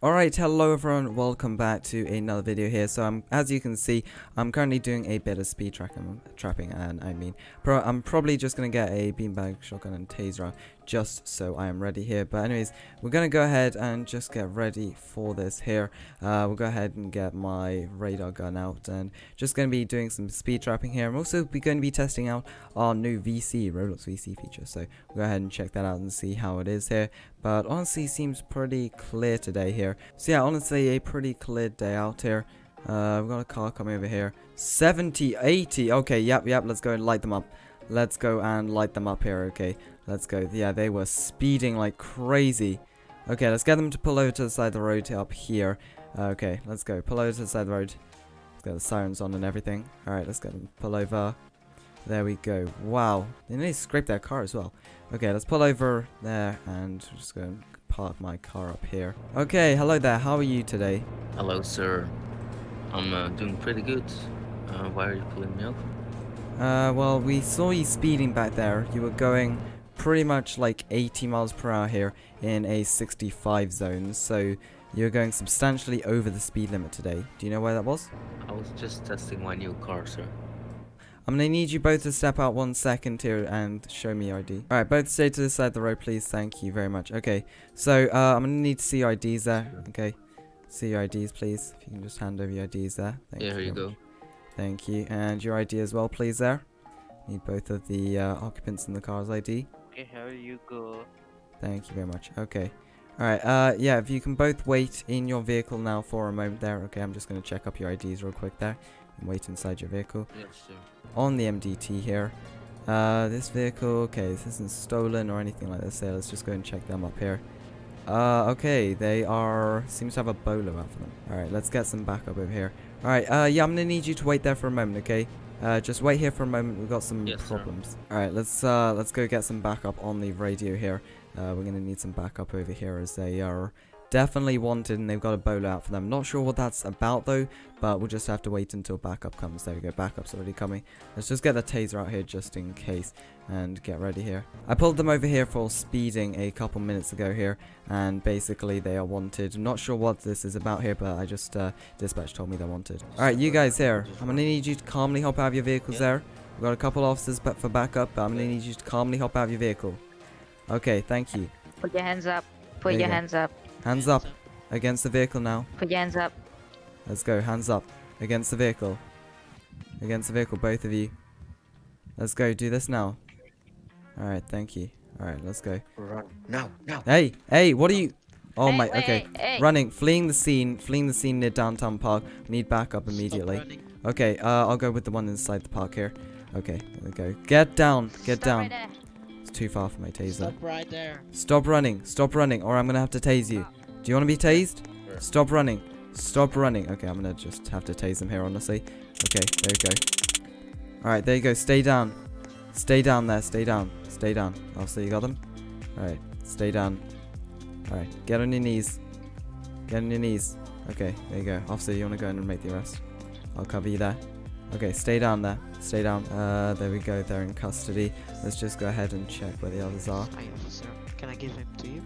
Alright, hello everyone, welcome back to another video here. So um, as you can see, I'm currently doing a bit of speed tracking, trapping and I mean, pro I'm probably just going to get a beanbag, shotgun and taser just so I am ready here. But anyways, we're going to go ahead and just get ready for this here. Uh, we'll go ahead and get my radar gun out and just going to be doing some speed trapping here. I'm also going to be testing out our new VC, Roblox VC feature. So we'll go ahead and check that out and see how it is here. But honestly, seems pretty clear today here. So yeah, honestly, a pretty clear day out here. Uh, we've got a car coming over here. 70, 80. Okay, yep, yep. Let's go and light them up. Let's go and light them up here. Okay, let's go. Yeah, they were speeding like crazy. Okay, let's get them to pull over to the side of the road up here. Uh, okay, let's go. Pull over to the side of the road. Let's get the sirens on and everything. Alright, let's get them pull over. There we go. Wow. They nearly scraped their car as well. Okay, let's pull over there and just go and park my car up here. Okay, hello there. How are you today? Hello, sir. I'm uh, doing pretty good. Uh, why are you pulling me over? Uh, well, we saw you speeding back there. You were going pretty much like 80 miles per hour here in a 65 zone. So you're going substantially over the speed limit today. Do you know where that was? I was just testing my new car, sir. I'm going to need you both to step out one second here and show me your ID. Alright, both stay to the side of the road, please. Thank you very much. Okay, so uh, I'm going to need to see your IDs there. Okay, see your IDs, please. If you can just hand over your IDs there. Thank yeah, here you go. Thank you. And your ID as well, please, there. Need both of the uh, occupants in the car's ID. Okay, here you go. Thank you very much. Okay. Alright, uh, yeah, if you can both wait in your vehicle now for a moment there. Okay, I'm just going to check up your IDs real quick there and wait inside your vehicle. Yes, sir. On the MDT here. Uh, this vehicle, okay, this isn't stolen or anything like this. So let's just go and check them up here. Uh, okay, they are, seems to have a bolo out for them. Alright, let's get some backup over here. Alright, uh, yeah, I'm gonna need you to wait there for a moment, okay? Uh, just wait here for a moment, we've got some yes, problems. Alright, let's, uh, let's go get some backup on the radio here. Uh, we're gonna need some backup over here as they are Definitely wanted and they've got a bolo out for them. Not sure what that's about though, but we'll just have to wait until backup comes. There we go, backup's already coming. Let's just get the taser out here just in case and get ready here. I pulled them over here for speeding a couple minutes ago here and basically they are wanted. I'm not sure what this is about here, but I just, uh, dispatch told me they're wanted. Alright, you guys here, I'm gonna need you to calmly hop out of your vehicles there. We've got a couple officers but for backup, but I'm gonna need you to calmly hop out of your vehicle. Okay, thank you. Put your hands up. Put your hands up. Hands up. Against the vehicle now. Put your hands up. Let's go. Hands up. Against the vehicle. Against the vehicle, both of you. Let's go. Do this now. Alright, thank you. Alright, let's go. Run. No, no. Hey, hey, what are you... Oh hey, my, wait, okay. hey. Running, fleeing the scene, fleeing the scene near downtown park. Need backup immediately. Okay, uh, I'll go with the one inside the park here. Okay, there we go. Get down, get Stop down. Right it's too far for my taser. Stop right there. Stop running, stop running, or I'm gonna have to tase you. Do you want to be tased? Sure. Stop running. Stop running. Okay, I'm gonna just have to tase them here, honestly. Okay, there you go. Alright, there you go. Stay down. Stay down there. Stay down. Stay down. Oh, so you got them? Alright, stay down. Alright, get on your knees. Get on your knees. Okay, there you go. Officer, you want to go in and make the arrest? I'll cover you there. Okay, stay down there. Stay down. Uh, there we go. They're in custody. Let's just go ahead and check where the others are. Hi, officer. Can I give him to you?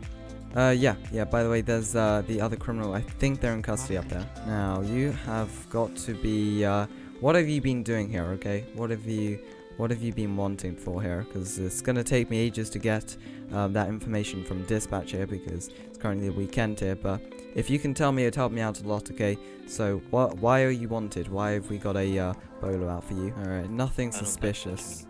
Uh, yeah, yeah, by the way, there's, uh, the other criminal. I think they're in custody up there. Now, you have got to be, uh, what have you been doing here, okay? What have you, what have you been wanting for here? Because it's gonna take me ages to get, um, that information from dispatch here, because it's currently the weekend here, but if you can tell me, it'd help me out a lot, okay? So, what, why are you wanted? Why have we got a, uh, bolo out for you? Alright, nothing I don't think suspicious.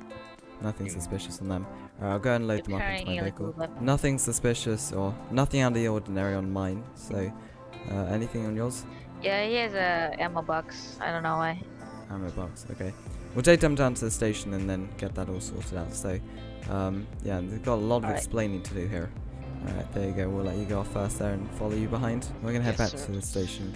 Nothing Yeah. suspicious on them. Alright, I'll go and load It's them up into my vehicle. Nothing suspicious or nothing out of the ordinary on mine. So, uh, anything on yours? Yeah, he has a ammo box. I don't know why. Ammo box. Okay. We'll take them down to the station and then get that all sorted out. So, um, yeah, they've got a lot of Alright. explaining to do here. Alright, there you go. We'll let you go off first there and follow you behind. We're gonna head Yes, back sir. to the station.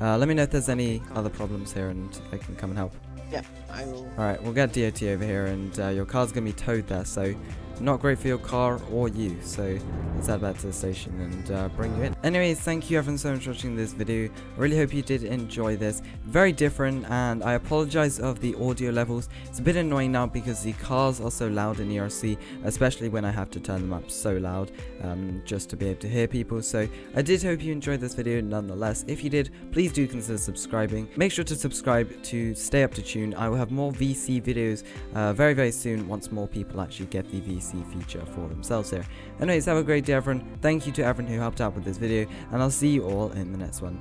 Uh, let me know if there's any other problems here and I can come and help. Yeah, I will. Alright, we'll get DOT over here and uh, your car's going to be towed there, so not great for your car or you. So let's head back to the station and uh, bring you in. Anyways, thank you everyone so much for watching this video. I really hope you did enjoy this. Very different and I apologize of the audio levels. It's a bit annoying now because the cars are so loud in ER:LC, especially when I have to turn them up so loud um, just to be able to hear people. So I did hope you enjoyed this video nonetheless. If you did, please do consider subscribing. Make sure to subscribe to stay up to tune. I will have more VC videos uh, very very soon once more people actually get the VC feature for themselves here. Anyways, have a great day everyone. Thank you to everyone who helped out with this video and I'll see you all in the next one.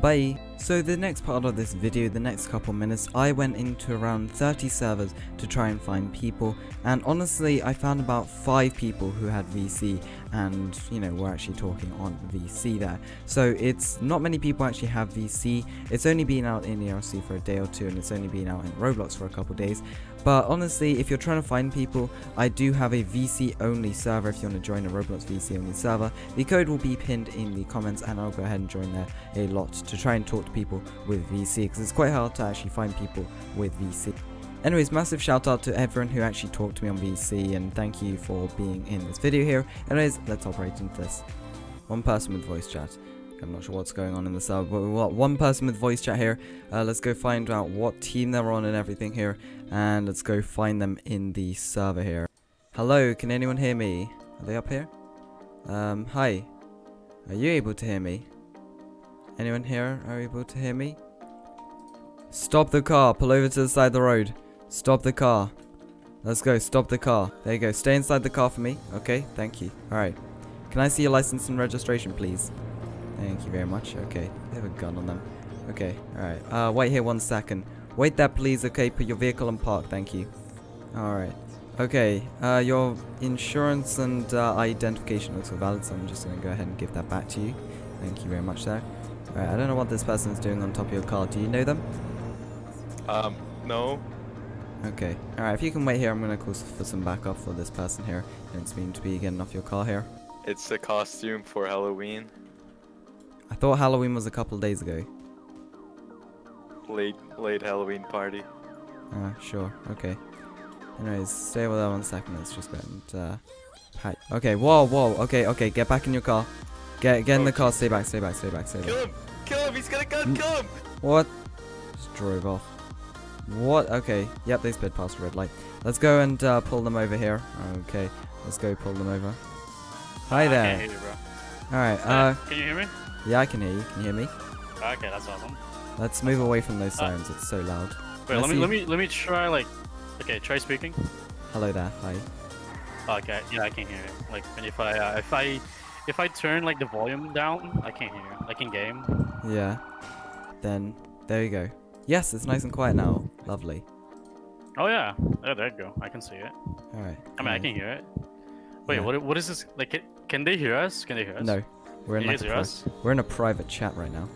Bye. So the next part of this video, the next couple minutes, I went into around 30 servers to try and find people and honestly I found about 5 people who had VC and you know we're actually talking on VC there. So it's not many people actually have VC, it's only been out in ER:LC for a day or two and it's only been out in Roblox for a couple days but honestly, if you're trying to find people, I do have a VC only server if you want to join a Roblox VC only server. The code will be pinned in the comments and I'll go ahead and join there a lot to try and talk to people with VC because it's quite hard to actually find people with VC. Anyways, massive shout out to everyone who actually talked to me on VC and thank you for being in this video here. Anyways, let's operate into this. One person with voice chat. I'm not sure what's going on in the sub, but we've got one person with voice chat here. Uh, let's go find out what team they're on and everything here, and let's go find them in the server here. Hello, can anyone hear me? Are they up here? Um, hi. Are you able to hear me? Anyone here are able to hear me? Stop the car, pull over to the side of the road. Stop the car. Let's go, stop the car. There you go, stay inside the car for me. Okay, thank you. Alright. Can I see your license and registration, please? Thank you very much. Okay, they have a gun on them. Okay, alright. Uh, wait here one second. Wait there, please. Okay, put your vehicle in park. Thank you. Alright. Okay, uh, your insurance and uh, identification looks valid, so I'm just going to go ahead and give that back to you. Thank you very much, sir. Alright, I don't know what this person's doing on top of your car. Do you know them? Um, no. Okay. Alright, if you can wait here, I'm going to call for some backup for this person here. Don't seem to be getting off your car here. It's a costume for Halloween. I thought Halloween was a couple days ago. Late, late Halloween party. Uh, sure. Okay. Anyways, stay with that one second. Let's just go and uh, pat. Okay. Whoa, whoa. Okay, okay. Get back in your car. Get, get in the car. Stay back. Stay back. Stay back. Stay Kill back. him! Kill him! He's got a gun! Kill him! What? Just drove off. What? Okay. Yep, they sped past the red light. Let's go and uh, pull them over here. Okay. Let's go pull them over. Hi I there. Can't hear you, bro. All right. Uh, Uh, can you hear me? yeah, I can hear you. Can you hear me? Okay, that's awesome. Let's move away from those sirens. It's so loud. Wait, let me let me let me try like. Okay, try speaking. Hello there. Hi. Okay, yeah, I can hear you. Like, and if I uh, if I if I turn like the volume down, I can't hear you. Like in game. Yeah. Then there you go. Yes, it's nice and quiet now. Lovely. Oh yeah, oh, there you go. I can see it. All right. I mean, I can hear it. Wait, Yeah. what what is this? Like, can, they hear us? Can they hear us? No, we're in like a us? we're in a private chat right now.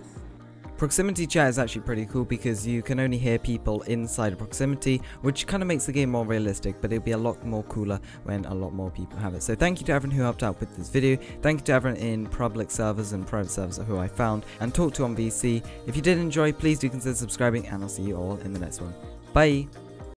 Proximity chat is actually pretty cool because you can only hear people inside of proximity, which kind of makes the game more realistic, but it'll be a lot more cooler when a lot more people have it. So thank you to everyone who helped out with this video. Thank you to everyone in public servers and private servers who I found and talked to on VC. If you did enjoy, please do consider subscribing, and I'll see you all in the next one. Bye!